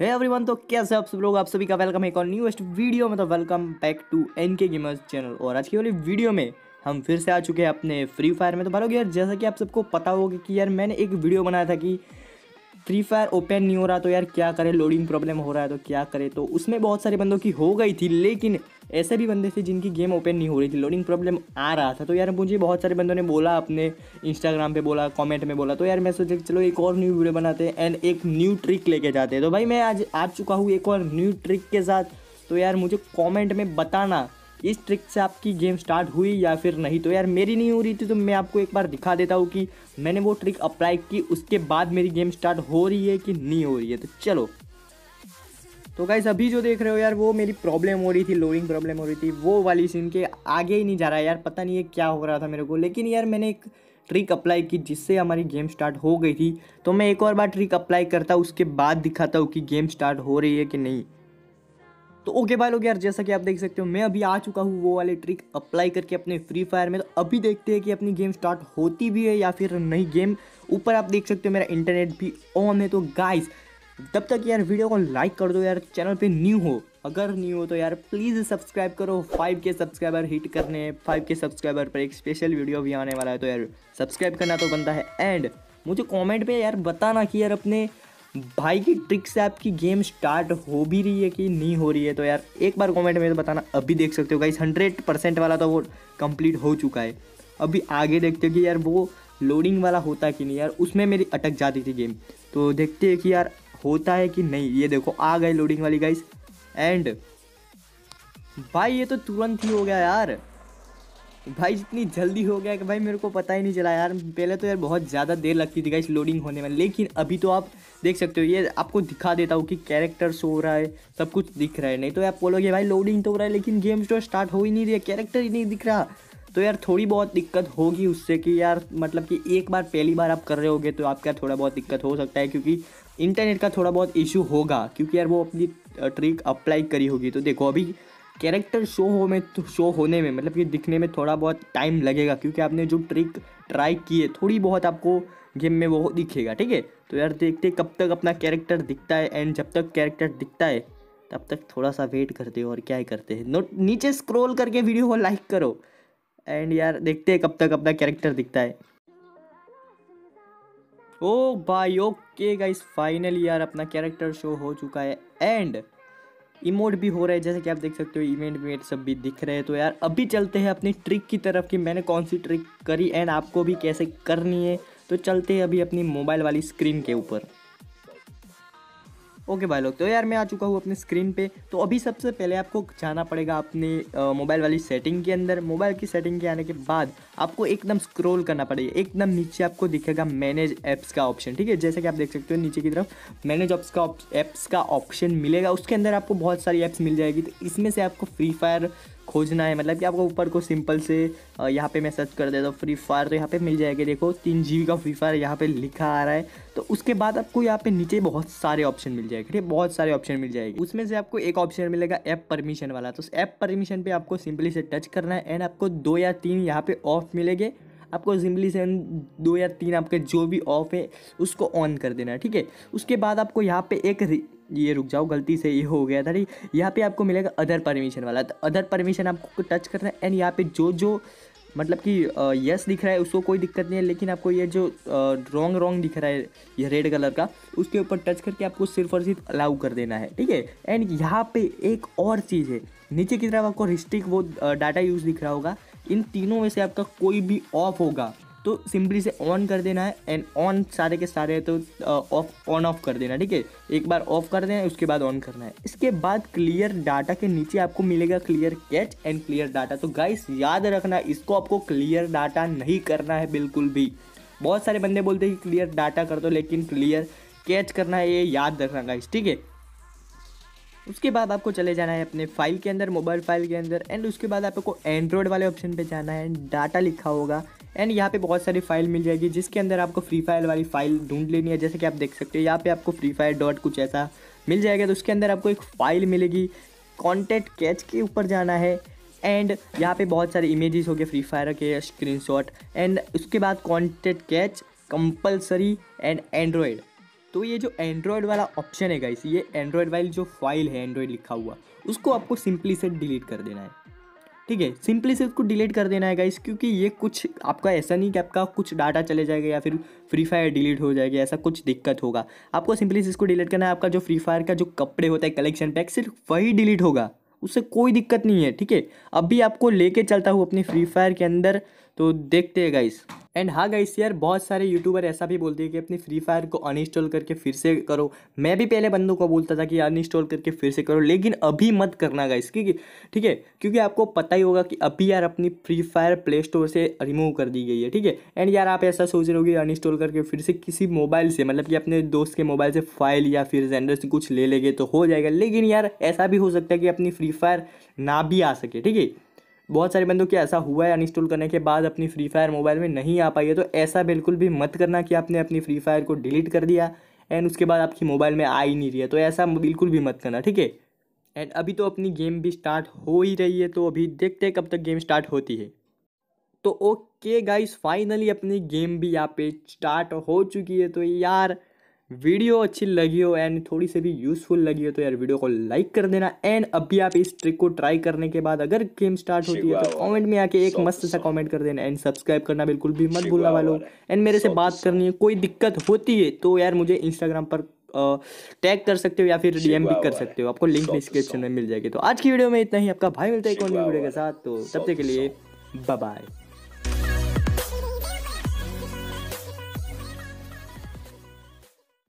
है एवरीवन तो कैसे आप सब लोग? आप सभी का वेलकम है एक और न्यूएस्ट वीडियो में तो welcome back to N K Gamers channel और आज की वाली वीडियो में हम फिर से आ चुके हैं अपने फ्री फायर में। तो भाई यार, जैसा कि आप सबको पता होगा कि यार, मैंने एक वीडियो बनाया था कि फ्री फायर ओपन नहीं हो रहा तो यार क्या करें? लोडिंग प्रॉब्लम हो रहा है तो क्या करें? तो उसमें बहुत सारे बंदों की हो गई थी, लेकिन ऐसे भी बंदे थे जिनकी गेम ओपन नहीं हो रही थी लोडिंग प्रॉब्लम आ रहा था। तो यार मुझे बहुत सारे बंदों ने बोला अपने इंस्टाग्राम पे बोला कमेंट में बोला। तो यार मैं सोचा चलो एक और न्यू वीडियो बनाते हैं एंड एक न्यू ट्रिक लेके जाते हैं। तो भाई मैं आज आ चुका हूँ एक और न्यू ट्रिक के साथ। तो यार मुझे कॉमेंट में बताना इस ट्रिक से आपकी गेम स्टार्ट हुई या फिर नहीं। तो यार मेरी नहीं हो रही थी तो मैं आपको एक बार दिखा देता हूँ कि मैंने वो ट्रिक अप्लाई की, उसके बाद मेरी गेम स्टार्ट हो रही है कि नहीं हो रही है। तो चलो तो गाइस अभी जो देख रहे हो यार, वो मेरी प्रॉब्लम हो रही थी लोडिंग प्रॉब्लम हो रही थी, वो वाली सीन के आगे ही नहीं जा रहा यार, पता नहीं है क्या हो रहा था मेरे को। लेकिन यार, मैंने एक ट्रिक अप्लाई की जिससे हमारी गेम स्टार्ट हो गई थी। तो मैं एक और बार ट्रिक अप्लाई करता उसके बाद दिखाता हूँ कि गेम स्टार्ट हो रही है कि नहीं। तो ओके भाई लोग यार, जैसा कि आप देख सकते हो, मैं अभी आ चुका हूँ वो वाले ट्रिक अप्लाई करके अपने फ्री फायर में। तो अभी देखते हैं कि अपनी गेम स्टार्ट होती भी है या फिर नहीं गेम ऊपर आप देख सकते हो, मेरा इंटरनेट भी ऑन है। तो गाइस तब तक यार वीडियो को लाइक कर दो यार चैनल पे न्यू हो। अगर न्यू हो तो यार प्लीज़ सब्सक्राइब करो। फाइव के सब्सक्राइबर हिट करने फाइव के सब्सक्राइबर पर एक स्पेशल वीडियो भी आने वाला है तो यार सब्सक्राइब करना तो बनता है। एंड मुझे कमेंट पे यार बताना कि यार अपने भाई की ट्रिक से आपकी गेम स्टार्ट हो भी रही है कि नहीं हो रही है तो यार एक बार कमेंट में तो बताना। अभी देख सकते हो गाइस हंड्रेड परसेंट वाला तो वो कंप्लीट हो चुका है। अभी आगे देखते हो कि यार वो लोडिंग वाला होता कि नहीं यार, उसमें मेरी अटक जाती थी गेम तो देखते हैं कि यार होता है कि नहीं? ये देखो, आ गए लोडिंग वाली गाइस एंड भाई, ये तो तुरंत ही हो गया यार। भाई, जितनी जल्दी हो गया कि भाई, मेरे को पता ही नहीं चला यार। पहले तो यार बहुत ज़्यादा देर लगती थी गाइस लोडिंग होने में। लेकिन अभी तो आप देख सकते हो, ये आपको दिखा देता हूँ कि कैरेक्टर हो रहा है, सब कुछ दिख रहा है। नहीं तो आप बोलोगे, भाई लोडिंग तो हो रहा है, लेकिन गेम तो स्टार्ट हो ही नहीं रही है। कैरेक्टर ही नहीं दिख रहा। तो यार थोड़ी बहुत दिक्कत होगी उससे कि यार मतलब कि एक बार, पहली बार आप कर रहे होगे तो आपका थोड़ा बहुत दिक्कत हो सकता है। क्योंकि इंटरनेट का थोड़ा बहुत इशू होगा, क्योंकि यार वो अपनी ट्रिक अप्लाई करी होगी। तो देखो, अभी कैरेक्टर शो हो में तो शो होने में मतलब कि दिखने में थोड़ा बहुत टाइम लगेगा, क्योंकि आपने जो ट्रिक ट्राई की है, थोड़ी बहुत आपको गेम में वो दिखेगा, ठीक है? तो यार देखते कब तक अपना कैरेक्टर दिखता है एंड जब तक कैरेक्टर दिखता है, तब तक थोड़ा सा वेट करते हो और क्या ही करते हैं। नोट नीचे स्क्रॉल करके वीडियो को लाइक करो एंड यार देखते हैं कब तक अपना कैरेक्टर दिखता है। ओ बाई ओके गाइस फाइनली यार अपना कैरेक्टर शो हो चुका है। एंड इमोट भी हो रहा है, जैसे कि आप देख सकते हो इवेंट वेट सब भी दिख रहे हैं। तो यार, अभी चलते हैं अपनी ट्रिक की तरफ़ कि मैंने कौन सी ट्रिक करी एंड आपको भी कैसे करनी है। तो चलते हैं अभी अपनी मोबाइल वाली स्क्रीन के ऊपर। ओके भाई लोग। तो यार, मैं आ चुका हूँ अपने स्क्रीन पे। तो अभी सबसे पहले आपको जाना पड़ेगा अपने मोबाइल वाली सेटिंग के अंदर। मोबाइल की सेटिंग के आने के बाद आपको एकदम स्क्रॉल करना पड़ेगा। एकदम नीचे आपको दिखेगा मैनेज ऐप्स का ऑप्शन ठीक है? जैसे कि आप देख सकते हो नीचे की तरफ़ मैनेज ऑप्स का ऐप्स का ऑप्शन मिलेगा। उसके अंदर आपको बहुत सारी ऐप्स मिल जाएगी। तो इसमें से आपको फ्री फायर खोजना है मतलब कि आपको ऊपर को सिंपल से यहाँ पे मैं सर्च कर देता हूँ फ्री फायर तो यहाँ पे मिल जाएगा। देखो, तीन जी का फ्री फायर यहाँ पे लिखा आ रहा है। तो उसके बाद आपको यहाँ पे नीचे बहुत सारे ऑप्शन मिल जाएँगे, ठीक है? बहुत सारे ऑप्शन मिल जाएँगे। उसमें से आपको एक ऑप्शन मिलेगा ऐप परमिशन वाला। तो ऐप परमिशन पे आपको सिंपली से टच करना है एंड आपको दो या तीन यहाँ पे ऑफ़ मिलेंगे। आपको सिंपली से दो या तीन आपके जो भी ऑफ़ है, उसको ऑन कर देना है, ठीक है? उसके बाद आपको यहाँ पे एक ये रुक जाओ, गलती से ये हो गया था, ठीक? यहाँ पे आपको मिलेगा अदर परमिशन वाला। तो अदर परमिशन आपको टच करना है एंड यहाँ पे जो जो मतलब कि यस दिख रहा है, उसको कोई दिक्कत नहीं है, लेकिन आपको ये जो रॉन्ग रॉन्ग दिख रहा है, ये रेड कलर का, उसके ऊपर टच करके आपको सिर्फ़ और सिर्फ़ अलाउ कर देना है, ठीक है? एंड यहाँ पे एक और चीज़ है, नीचे की तरफ़ आपको रिस्ट्रिक वो डाटा यूज़ दिख रहा होगा। इन तीनों में से आपका कोई भी ऑफ़ होगा। तो सिंपली से ऑन कर देना है एंड ऑन सारे के सारे तो ऑफ़ ऑन ऑफ़ कर देना, ठीक है? एक बार ऑफ़ कर देना है उसके बाद ऑन करना है। इसके बाद क्लियर डाटा के नीचे आपको मिलेगा clear cache and clear data तो गाइस याद रखना, इसको आपको क्लियर डाटा नहीं करना है बिल्कुल भी। बहुत सारे बंदे बोलते हैं कि क्लियर डाटा कर दो, लेकिन क्लियर कैच करना है, ये याद रखना गाइस ठीक है? उसके बाद आपको चले जाना है अपने फ़ाइल के अंदर मोबाइल फ़ाइल के अंदर एंड उसके बाद आपको एंड्रॉयड वाले ऑप्शन पे जाना है डाटा लिखा होगा। एंड यहाँ पे बहुत सारी फ़ाइल मिल जाएगी, जिसके अंदर आपको फ्री फायर वाली फ़ाइल ढूंढ लेनी है। जैसे कि आप देख सकते हो, यहाँ पे आपको फ्री फायर डॉट कुछ ऐसा मिल जाएगा तो उसके अंदर आपको एक फ़ाइल मिलेगी कॉन्टेक्ट कैच के ऊपर जाना है। एंड यहाँ पे बहुत सारे इमेजेस हो गए फ्री फायर के स्क्रीनशॉट एंड उसके बाद contact cache compulsory and Android तो ये जो एंड्रॉयड वाला ऑप्शन है गाइस ये एंड्रॉयड वाली जो फ़ाइल है एंड्रॉयड लिखा हुआ, उसको आपको सिंपली से डिलीट कर देना है। ठीक है सिंपली से उसको डिलीट कर देना है गाइस क्योंकि ये कुछ आपका ऐसा नहीं कि आपका कुछ डाटा चले जाएगा या फिर फ्री फायर डिलीट हो जाएगा, ऐसा कुछ दिक्कत होगा। आपको सिंपली से इसको डिलीट करना है, आपका जो फ्री फायर का जो कपड़े होता है कलेक्शन पैक सिर्फ़ वही डिलीट होगा। उससे कोई दिक्कत नहीं है, ठीक है? अभी आपको लेके चलता हूँ अपनी फ्री फायर के अंदर तो देखते हैं गाइस एंड हाँ गाइस यार, बहुत सारे यूट्यूबर ऐसा भी बोलते हैं कि अपनी फ्री फायर को अनइंस्टॉल करके फिर से करो। मैं भी पहले बंदों को बोलता था कि अनइंस्टॉल करके फिर से करो, लेकिन अभी मत करना गाइस क्योंकि, ठीक है? क्योंकि आपको पता ही होगा कि अभी यार अपनी फ्री फायर प्ले स्टोर से रिमूव कर दी गई है, ठीक है? एंड यार, आप ऐसा सोच रहे हो कि अनइंस्टॉल करके फिर से किसी मोबाइल से मतलब कि अपने दोस्त के मोबाइल से फ़ाइल या फिर जेंडर से कुछ ले लेंगे तो हो जाएगा। लेकिन यार, ऐसा भी हो सकता है कि अपनी फ्री फायर ना भी आ सके, ठीक है? बहुत सारे बंदों की ऐसा हुआ है अनइंस्टॉल करने के बाद अपनी फ्री फायर मोबाइल में नहीं आ पाई है तो ऐसा बिल्कुल भी मत करना कि आपने अपनी फ्री फायर को डिलीट कर दिया एंड उसके बाद आपकी मोबाइल में आ ही नहीं रही है तो ऐसा बिल्कुल भी मत करना, ठीक है? एंड अभी तो अपनी गेम भी स्टार्ट हो ही रही है तो अभी देखते हैं कब तक गेम स्टार्ट होती है। तो ओके गाइस फाइनली अपनी गेम भी यहाँ पे स्टार्ट हो चुकी है तो यार वीडियो अच्छी लगी हो एंड थोड़ी सी भी यूज़फुल लगी हो तो यार वीडियो को लाइक कर देना एंड अभी आप इस ट्रिक को ट्राई करने के बाद अगर गेम स्टार्ट होती है तो कमेंट में आके एक मस्त सा कमेंट कर देना एंड सब्सक्राइब करना बिल्कुल भी मत भूलना वालों एंड मेरे से बात करनी है कोई दिक्कत होती है तो यार मुझे इंस्टाग्राम पर टैग कर सकते हो या फिर डीएम भी कर सकते हो। आपको लिंक डिस्क्रिप्शन में मिल जाएगी। तो आज की वीडियो में इतना ही। आपका भाई मिलता है कौन वीडियो के साथ। तो तब तक के लिए बाय बाय